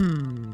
Hmm.